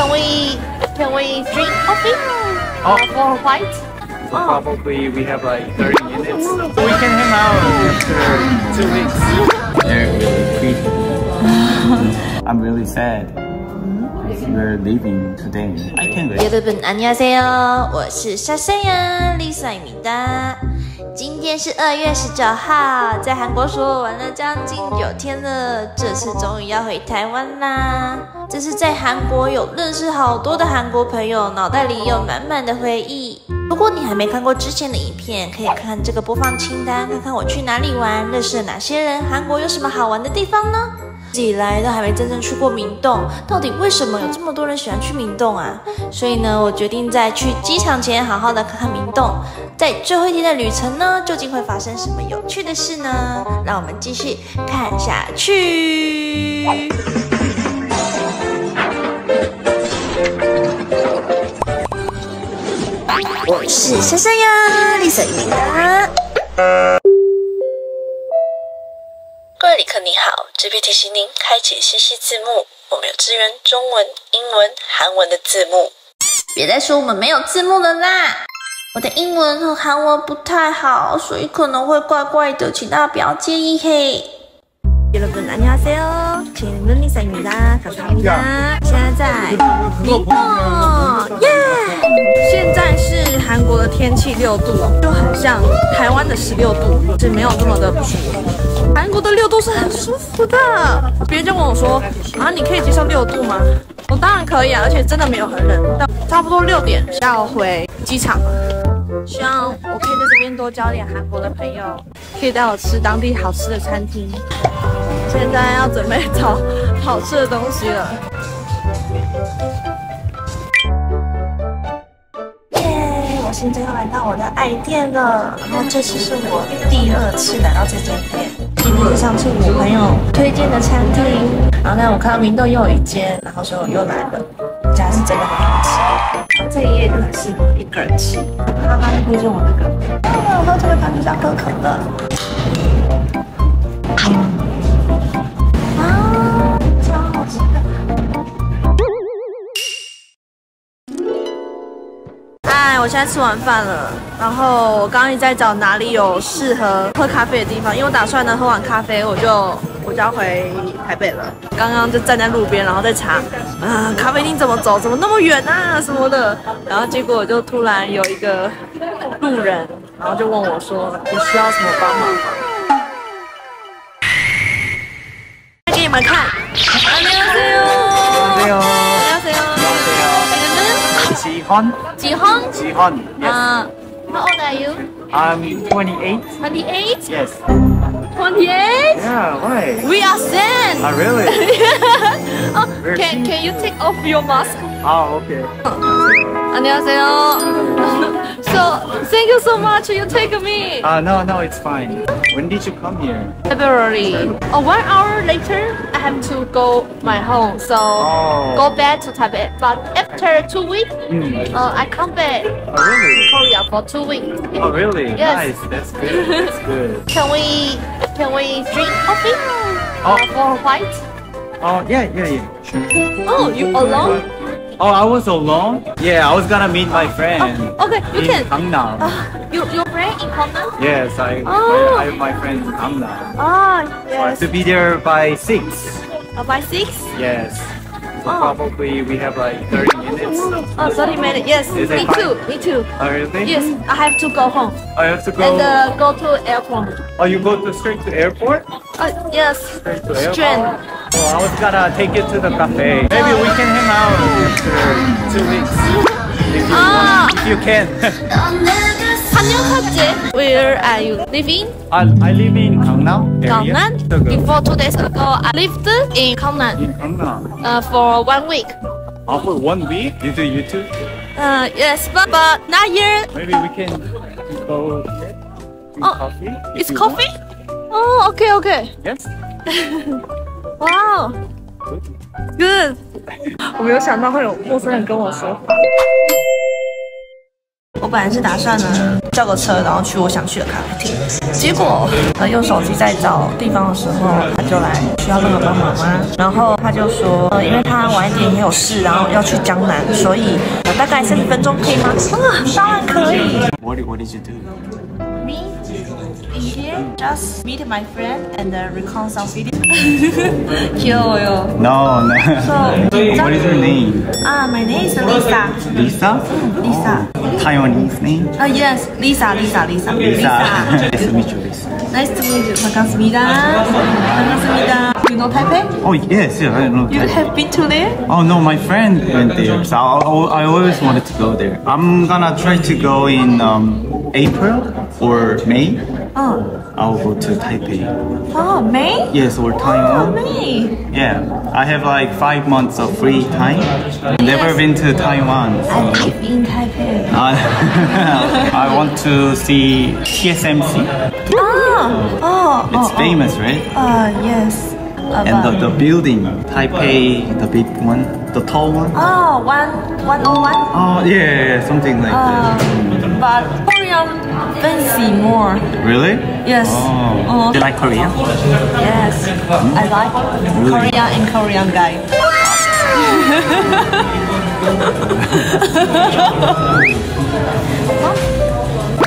Can we can we drink coffee? Oh. Uh, for white? Oh. Probably we have like 30 minutes. So we can hang out after two weeks. They're really creepy. I'm really sad. We're leaving today. I can wait. 여러분 안녕하세요. 我是莎莎呀，丽莎米达。今 今天是二月十九号，在韩国说玩了将近九天了，这次终于要回台湾啦。这次在韩国有认识好多的韩国朋友，脑袋里有满满的回忆。如果你还没看过之前的影片，可以看这个播放清单，看看我去哪里玩，认识了哪些人，韩国有什么好玩的地方呢？一直以来都还没真正去过明洞，到底为什么有这么多人喜欢去明洞啊？所以呢，我决定在去机场前好好的看看明洞。在最后一天的旅程呢，究竟会发生什么有趣的事呢？让我们继续看下去。我是莎莎呀，丽莎米达。各位旅客你好，这边提醒您开启西西字幕，我们有支援中文、英文、韩文的字幕。别再说我们没有字幕了啦！我的英文和韩文不太好，所以可能会怪怪的，请大家不要介意嘿。여러분안녕하세요，请은丽莎米达，감사합니다。现在在明洞，耶！现在是韩国的天气六度，就很像台湾的十六度，是没有这么的不舒服。 韩国的六度是很舒服的，别人就问我说啊，你可以接受六度吗？我当然可以啊，而且真的没有很冷。但差不多六点要回机场了，希望我可以在这边多交点韩国的朋友，可以带我吃当地好吃的餐厅。现在要准备找好吃的东西了。现在又来到我的爱店了，然后这次是我第二次来到这间店。今天是上次我朋友推荐的餐厅，然后呢，我看到明洞又有一间，然后所以我又来了。这家是真的很好吃，这一页就很适合一个人吃。妈妈推荐我这个，我喝这个汤就像喝可乐。我现在吃完饭了，然后我刚刚一直在找哪里有适合喝咖啡的地方，因为我打算呢喝完咖啡我就我就要回台北了。刚刚就站在路边，然后在查，啊，咖啡厅怎么走，怎么那么远啊什么的，然后结果就突然有一个路人，然后就问我说，你需要什么帮忙吗？给你们看，Jihan. Jihan? Jihan, yes. Uh, how old are you? I'm 28. 28? Yes. 28? Yeah, why? We are Zen! Oh, really? oh, We're can team. can you take off your mask? Oh, okay. 안녕하세요. so thank you so much. You take me. Uh, no, no, it's fine. When did you come here? February. Oh, one hour later, I have to go my home. So Oh. go back to Taipei. But after two weeks, Mm. uh, I come back Oh, really? Korea for two weeks. Oh, really? Yes. Nice. That's good. That's good. Can we can we drink coffee? Oh. Uh, for white. Oh, yeah, yeah, yeah. Oh, you alone? Oh, I was alone? Yeah, I was gonna meet my friend. Okay, you in can. Gangnam. Uh, you your friend in Gangnam? yes, I, Oh. I, I have my friend in Gangnam. Ah, So I have yes. to be there by 6. Uh, by six? Yes. So oh. probably we have like 30 minutes. Oh, 30 minutes. Yes, me too. Me too. Oh, really? Yes, I have to go home. Oh, I have to go. And uh, go to airport. Oh, you go to straight to airport? Uh, yes. Straight to airport. Well, I was gonna take you to the cafe. Maybe we can hang out after two weeks. If you, ah. oh. if you can. Where are you living? I, I live in Gangnam area. Gangnam. So go. Before two days ago, I lived in Gangnam In Gangnam. uh, for one week. Oh, for one week? You do YouTube? Uh, yes, but, but not yet. Maybe we can go here. Drink Oh, coffee. if It's you coffee? want. Oh, okay, okay. Yes. Wow, Good. good. 我没有想到会有陌生人跟我说话。 我 本来是打算呢叫个车，然后去我想去的咖啡厅，结果呃用手机在找地方的时候，他就来需要任何帮忙吗？然后他就说，呃，因为他晚一点也有事，然后要去江南，所以、呃、大概三十分钟可以吗？啊，当然可以。 What, what did you do? Me in here just meet my friend and uh, record some video. 귀여워요. No, no. So, what is your name? Ah, my name is Lisa. Lisa? Lisa. Oh, Taiwanese name? Uh, yes, Lisa, Lisa, Lisa. Lisa. nice to meet you, Lisa. Nice to meet you. 반갑습니다. 반갑습니다. You know Taipei? Oh, yes, yeah, I know. You have been to there? Oh no, my friend went there, so I, I always wanted to go there. I'm gonna try to go in um, April or May. Oh, I'll go to Taipei. oh May? Yes, or Oh, Taiwan. May. Yeah, I have like five months of free time. Never been to Taiwan. I So. live in Taipei. Uh, I want to see TSMC. Ah, oh, It's oh, famous, right? oh. Uh, yes. Uh, And the, the building, Taipei, the big one, the tall one. Oh, one, one oh one. Oh yeah, something like Uh, that. but fancy more. Really? Yes. Oh. Uh, Do you like Korea? yes. I like Really? Korean and Korean guy.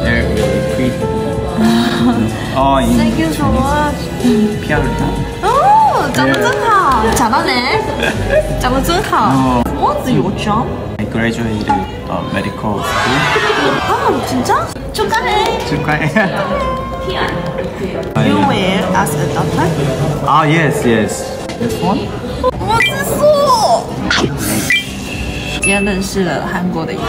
They're really pretty. oh, Thank you so much. Pyongyang. 哦，长得真好，长到呢，长得真好。What's your job？I graduated uh, medical school. 哦，紧张，就干嘞。You wear as a doctor？ah, yes, yes. This one? 我是素，今天认识了韩国的医生。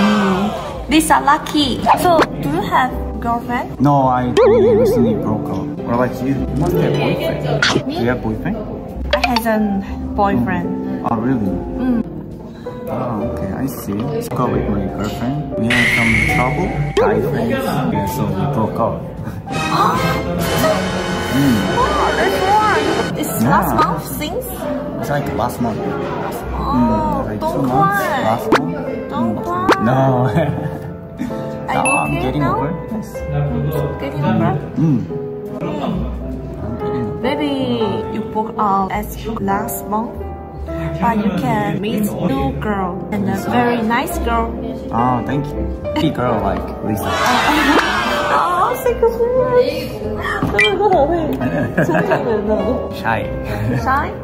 嗯，Lisa Lucky。So do you have girlfriend? No, I recently broke up. What about you? You must have boyfriend. Do you have boyfriend? I have a boyfriend. Oh, really? Oh, okay, I see. Go with my girlfriend. We had some trouble. Guy friends. Yeah, so we broke up. Oh, that's why. It's Yeah. last month since. It's like last month. 哦 Like，Don't months. cry. Last month? Don't cry. No. Are you I'm okay getting now? over. Yes. Getting over? Mm. I'm getting over. Maybe you broke up as last month, but you can meet new girl and a very nice girl. Oh, thank you. Pretty girl like Lisa. 哦，这个是，真的很会，真的人呢。 Shy. Shy?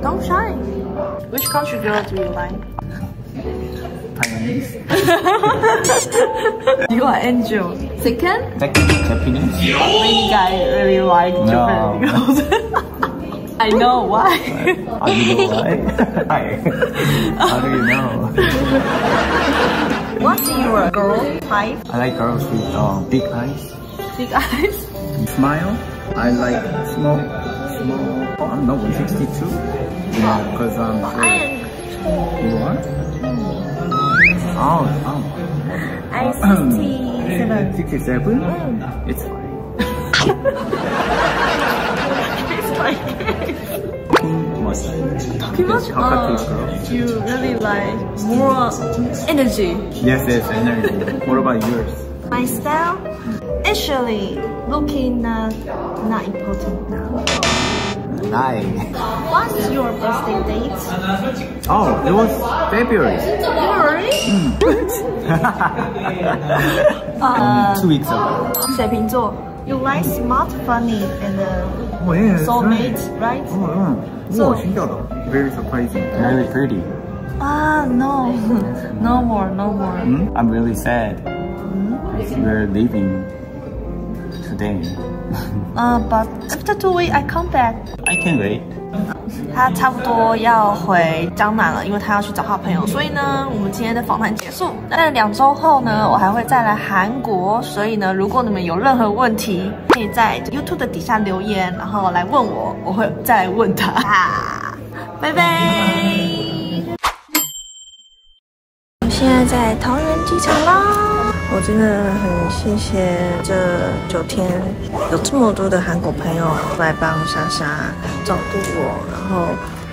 Don't shy. Which country girl do you like? Taiwanese. You are Angel. Second, Second, Japanese. many guy really like No. Japan girls. I know why. How do you know why? Hi. How do you know? What's your girl type? I like girls with uh, big eyes. Big eyes. Smile. I like small, small. Oh, I'm not 162. Yeah, because I'm. I am You are? Oh, oh. I 67. 67? It's fine. Talking much. Talking much? How about this Uh, you really like more energy. Yes, yes, energy. what about yours? My style? Actually, looking uh, not important now. What's your birthday date? Oh, it was February. February? Mm. uh, two weeks ago. 水瓶座 You like smart, funny, and uh, oh, yeah, soulmate, right? right? Oh, yeah. So, very surprising. Very pretty. Ah, no. no more, no more. Mm? I'm really sad. Mm? We're leaving today. Uh, but after two weeks, I come back. I can wait. 他差不多要回江南了，因为他要去找他朋友，所以呢，我们今天的访谈结束。但两周后呢，我还会再来韩国，所以呢，如果你们有任何问题，可以在 YouTube 的底下留言，然后来问我，我会再来问他。拜拜。我现在在桃园机场啦。我真的很谢谢这九天有这么多的韩国朋友来帮莎莎照顾我，然后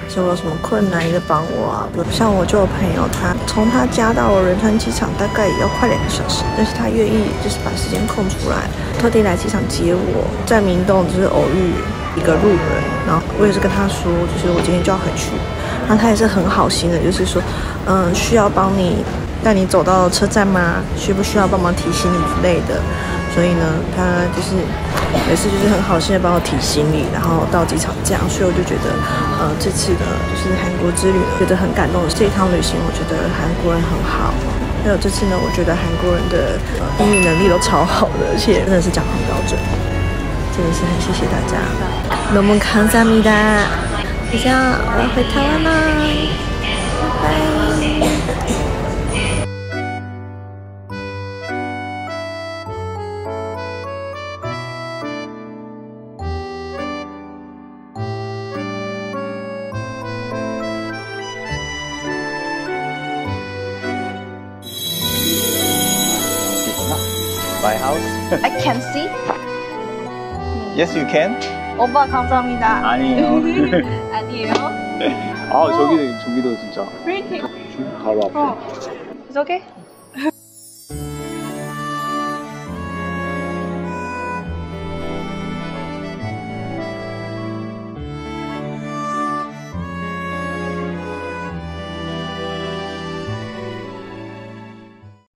是我有什么困难，也帮我啊。像我就有朋友，他从他家到仁川机场大概也要快两个小时，但是他愿意就是把时间空出来，特地来机场接我。在明洞就是偶遇一个路人，然后我也是跟他说，就是我今天就要回去，那他也是很好心的，就是说，嗯，需要帮你带你走到车站吗？需不需要帮忙提行李之类的？所以呢，他就是每次就是很好心的帮我提行李，然后到机场这样，所以我就觉得，呃，这次的就是韩国之旅，觉得很感动。这一趟旅行，我觉得韩国人很好。还有这次呢，我觉得韩国人的英语能力都超好的，而且真的是讲很标准，真的是很谢谢大家。那我们감사합니 다。 等下我要回台湾啦，拜拜。 My house? I can see. Yes, you can. 오빠 감사합니다. 아니에요. 아니에요. 아 저기도 저기도 진짜 Pretty. 바로 앞에. 어. It's okay.